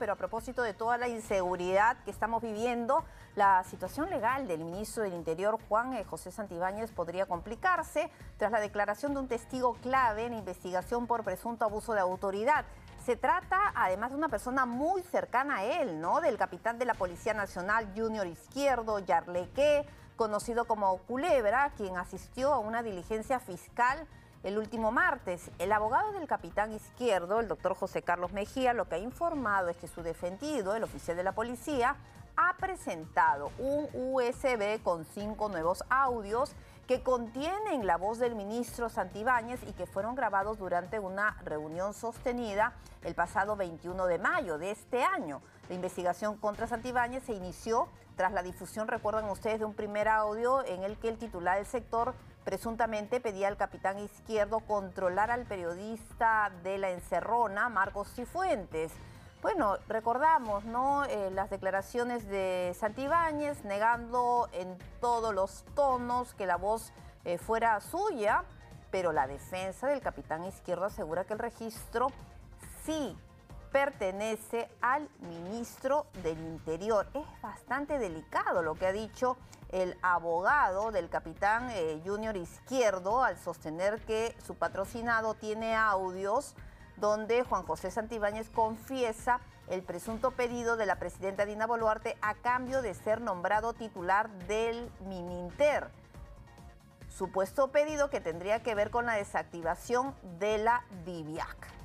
pero a propósito de toda la inseguridad que estamos viviendo, la situación legal del ministro del Interior, Juan eh, José Santibáñez, podría complicarse tras la declaración de un testigo clave en investigación por presunto abuso de autoridad. Se trata además de una persona muy cercana a él, ¿no? Del capitán de la Policía Nacional Junior Izquierdo, Yarleque, conocido como Culebra, quien asistió a una diligencia fiscal el último martes. El abogado del capitán izquierdo, el doctor José Carlos Mejía, lo que ha informado es que su defendido, el oficial de la policía, ha presentado un USB con cinco nuevos audios que contienen la voz del ministro Santibáñez y que fueron grabados durante una reunión sostenida el pasado 21 de mayo de este año. La investigación contra Santibáñez se inició tras la difusión, recuerdan ustedes, de un primer audio en el que el titular del sector presuntamente pedía al capitán izquierdo controlar al periodista de la encerrona, Marcos Cifuentes. Bueno, recordamos ¿no? Eh, las declaraciones de Santibáñez negando en todos los tonos que la voz eh, fuera suya, pero la defensa del capitán izquierdo asegura que el registro sí pertenece al ministro del Interior. Es bastante delicado lo que ha dicho el abogado del capitán eh, Junior Izquierdo al sostener que su patrocinado tiene audios donde Juan José Santibáñez confiesa el presunto pedido de la presidenta Dina Boluarte a cambio de ser nombrado titular del Mininter. Supuesto pedido que tendría que ver con la desactivación de la DIVIAC.